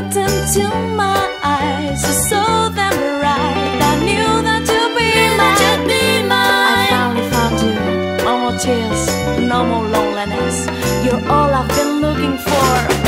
looked into my eyes, you saw them right. I knew that you'd be mine. You'd be mine. I finally found you. No more tears, no more loneliness. You're all I've been looking for.